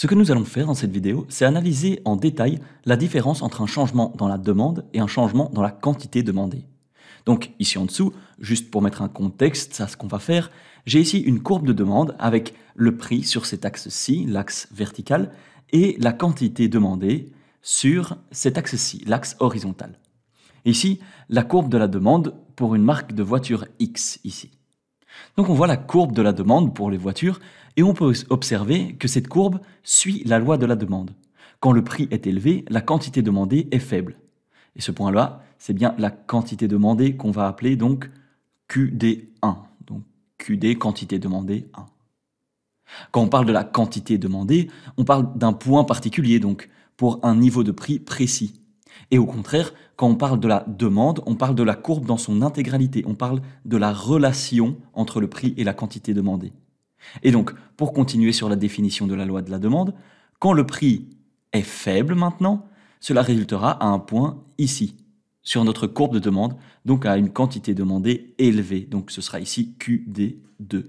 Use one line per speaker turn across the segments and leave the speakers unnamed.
Ce que nous allons faire dans cette vidéo, c'est analyser en détail la différence entre un changement dans la demande et un changement dans la quantité demandée. Donc ici en dessous, juste pour mettre un contexte à ce qu'on va faire, j'ai ici une courbe de demande avec le prix sur cet axe-ci, l'axe vertical, et la quantité demandée sur cet axe-ci, l'axe horizontal. Ici, la courbe de la demande pour une marque de voiture X ici. Donc on voit la courbe de la demande pour les voitures et on peut observer que cette courbe suit la loi de la demande. Quand le prix est élevé, la quantité demandée est faible. Et ce point-là, c'est bien la quantité demandée qu'on va appeler donc QD1. Donc QD, quantité demandée 1. Quand on parle de la quantité demandée, on parle d'un point particulier, donc pour un niveau de prix précis. Et au contraire, quand on parle de la demande, on parle de la courbe dans son intégralité, on parle de la relation entre le prix et la quantité demandée. Et donc, pour continuer sur la définition de la loi de la demande, quand le prix est faible maintenant, cela résultera à un point ici, sur notre courbe de demande, donc à une quantité demandée élevée. Donc ce sera ici QD2.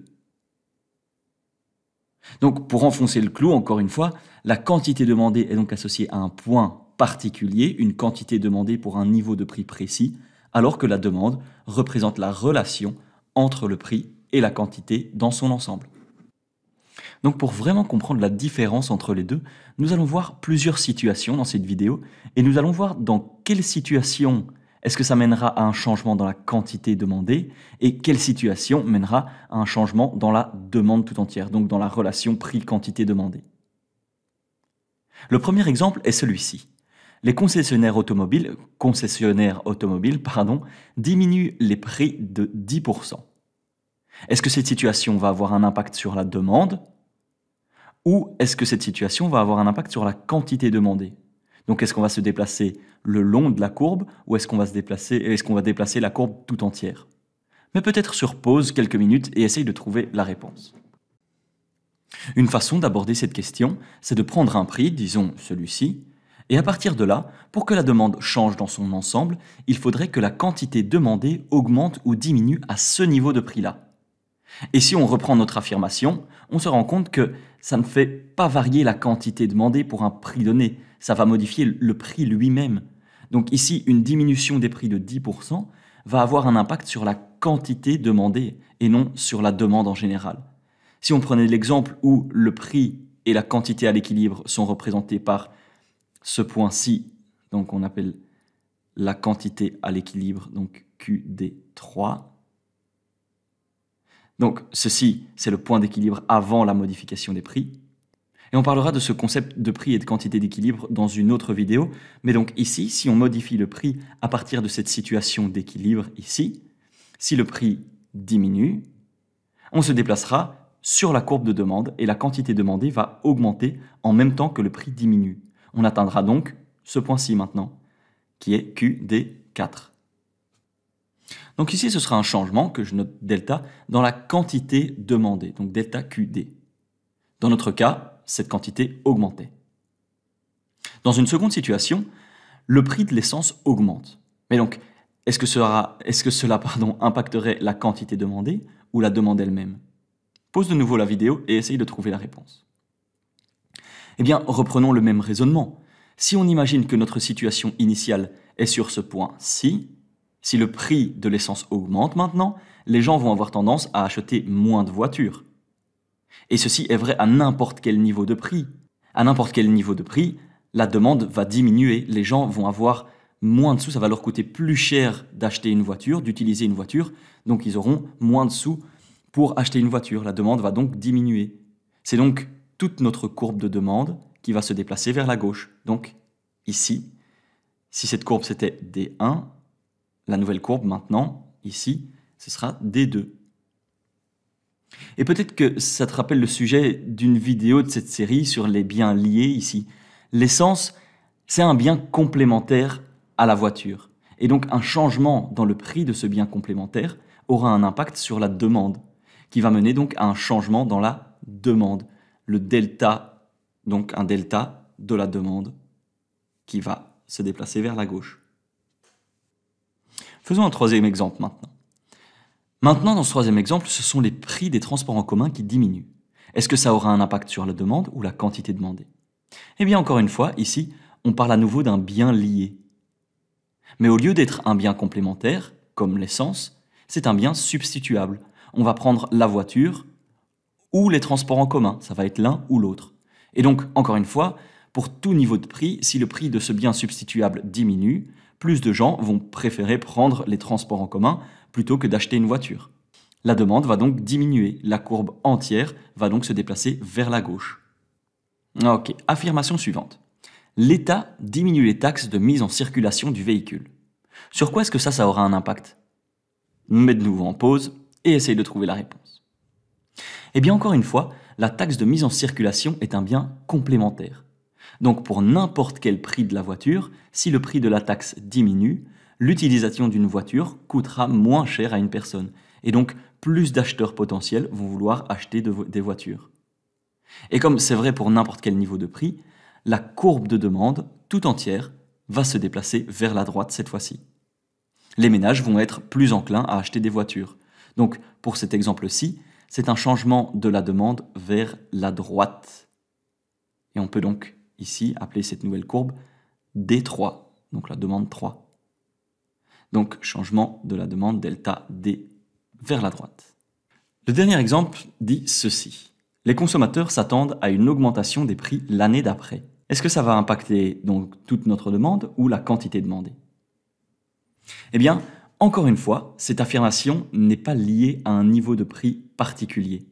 Donc pour enfoncer le clou, encore une fois, la quantité demandée est donc associée à un point particulier, une quantité demandée pour un niveau de prix précis, alors que la demande représente la relation entre le prix et la quantité dans son ensemble. Donc pour vraiment comprendre la différence entre les deux, nous allons voir plusieurs situations dans cette vidéo et nous allons voir dans quelle situation est-ce que ça mènera à un changement dans la quantité demandée et quelle situation mènera à un changement dans la demande tout entière, donc dans la relation prix-quantité demandée. Le premier exemple est celui-ci. Les concessionnaires automobiles, concessionnaires automobiles pardon, diminuent les prix de 10%. Est-ce que cette situation va avoir un impact sur la demande ou est-ce que cette situation va avoir un impact sur la quantité demandée? Donc est-ce qu'on va se déplacer le long de la courbe ou est-ce qu'on va se déplacer déplacer la courbe tout entière? Mais peut-être sur pause quelques minutes et essaye de trouver la réponse. Une façon d'aborder cette question, c'est de prendre un prix, disons celui-ci, et à partir de là, pour que la demande change dans son ensemble, il faudrait que la quantité demandée augmente ou diminue à ce niveau de prix-là. Et si on reprend notre affirmation, on se rend compte que ça ne fait pas varier la quantité demandée pour un prix donné, ça va modifier le prix lui-même. Donc ici, une diminution des prix de 10% va avoir un impact sur la quantité demandée et non sur la demande en général. Si on prenait l'exemple où le prix et la quantité à l'équilibre sont représentés par ce point-ci, donc on appelle la quantité à l'équilibre, donc QD3, donc ceci, c'est le point d'équilibre avant la modification des prix. Et on parlera de ce concept de prix et de quantité d'équilibre dans une autre vidéo. Mais donc ici, si on modifie le prix à partir de cette situation d'équilibre ici, si le prix diminue, on se déplacera sur la courbe de demande et la quantité demandée va augmenter en même temps que le prix diminue. On atteindra donc ce point-ci maintenant, qui est QD4. Donc ici, ce sera un changement que je note delta dans la quantité demandée, donc delta QD. Dans notre cas, cette quantité augmentait. Dans une seconde situation, le prix de l'essence augmente. Mais donc, est-ce que cela, impacterait la quantité demandée ou la demande elle-même? Pose de nouveau la vidéo et essaye de trouver la réponse. Eh bien, reprenons le même raisonnement. Si on imagine que notre situation initiale est sur ce point-ci, si le prix de l'essence augmente maintenant, les gens vont avoir tendance à acheter moins de voitures. Et ceci est vrai à n'importe quel niveau de prix. À n'importe quel niveau de prix, la demande va diminuer, les gens vont avoir moins de sous, ça va leur coûter plus cher d'acheter une voiture, d'utiliser une voiture, donc ils auront moins de sous pour acheter une voiture. La demande va donc diminuer. C'est donc toute notre courbe de demande qui va se déplacer vers la gauche. Donc ici, si cette courbe c'était D1, la nouvelle courbe maintenant, ici, ce sera D2. Et peut-être que ça te rappelle le sujet d'une vidéo de cette série sur les biens liés ici. L'essence, c'est un bien complémentaire à la voiture. Et donc un changement dans le prix de ce bien complémentaire aura un impact sur la demande, qui va mener donc à un changement dans la demande. Le delta, donc un delta de la demande, qui va se déplacer vers la gauche. Faisons un troisième exemple maintenant. Maintenant, dans ce troisième exemple, ce sont les prix des transports en commun qui diminuent. Est-ce que ça aura un impact sur la demande ou la quantité demandée? Eh bien, encore une fois, ici, on parle à nouveau d'un bien lié. Mais au lieu d'être un bien complémentaire, comme l'essence, c'est un bien substituable. On va prendre la voiture ou les transports en commun, ça va être l'un ou l'autre. Et donc, encore une fois, pour tout niveau de prix, si le prix de ce bien substituable diminue, plus de gens vont préférer prendre les transports en commun plutôt que d'acheter une voiture. La demande va donc diminuer, la courbe entière va donc se déplacer vers la gauche. Ok, affirmation suivante. L'État diminue les taxes de mise en circulation du véhicule. Sur quoi est-ce que ça, ça aura un impact? Mets de en pause et essaye de trouver la réponse. Eh bien, encore une fois, la taxe de mise en circulation est un bien complémentaire. Donc, pour n'importe quel prix de la voiture, si le prix de la taxe diminue, l'utilisation d'une voiture coûtera moins cher à une personne. Et donc, plus d'acheteurs potentiels vont vouloir acheter des voitures. Et comme c'est vrai pour n'importe quel niveau de prix, la courbe de demande tout entière va se déplacer vers la droite cette fois-ci. Les ménages vont être plus enclins à acheter des voitures. Donc, pour cet exemple-ci, c'est un changement de la demande vers la droite. Et on peut donc ici appeler cette nouvelle courbe D3, donc la demande 3. Donc, changement de la demande delta D vers la droite. Le dernier exemple dit ceci. Les consommateurs s'attendent à une augmentation des prix l'année d'après. Est-ce que ça va impacter donc toute notre demande ou la quantité demandée? Eh bien, encore une fois, cette affirmation n'est pas liée à un niveau de prix particulier.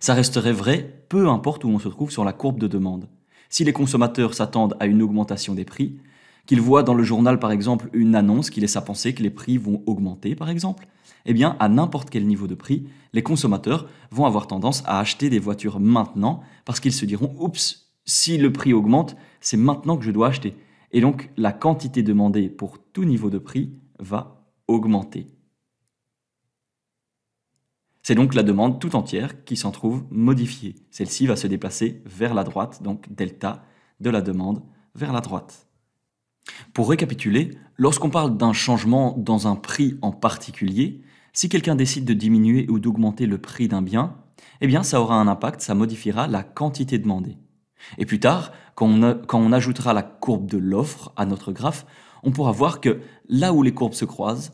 Ça resterait vrai peu importe où on se trouve sur la courbe de demande. Si les consommateurs s'attendent à une augmentation des prix, qu'ils voient dans le journal par exemple une annonce qui laisse à penser que les prix vont augmenter par exemple, eh bien à n'importe quel niveau de prix, les consommateurs vont avoir tendance à acheter des voitures maintenant parce qu'ils se diront oups, si le prix augmente, c'est maintenant que je dois acheter. Et donc la quantité demandée pour tout niveau de prix va augmenter. C'est donc la demande tout entière qui s'en trouve modifiée. Celle-ci va se déplacer vers la droite, donc delta de la demande vers la droite. Pour récapituler, lorsqu'on parle d'un changement dans un prix en particulier, si quelqu'un décide de diminuer ou d'augmenter le prix d'un bien, eh bien ça aura un impact, ça modifiera la quantité demandée. Et plus tard, quand on, quand on ajoutera la courbe de l'offre à notre graphe, on pourra voir que là où les courbes se croisent,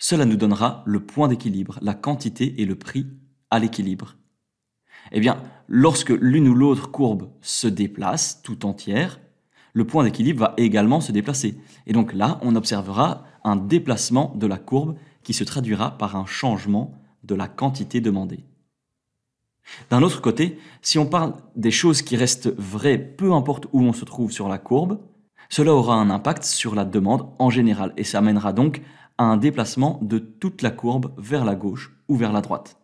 cela nous donnera le point d'équilibre, la quantité et le prix à l'équilibre. Eh bien, lorsque l'une ou l'autre courbe se déplace tout entière, le point d'équilibre va également se déplacer. Et donc là, on observera un déplacement de la courbe qui se traduira par un changement de la quantité demandée. D'un autre côté, si on parle des choses qui restent vraies peu importe où on se trouve sur la courbe, cela aura un impact sur la demande en général et ça amènera donc à un déplacement de toute la courbe vers la gauche ou vers la droite.